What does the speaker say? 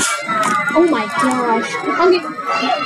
Oh my gosh. Okay.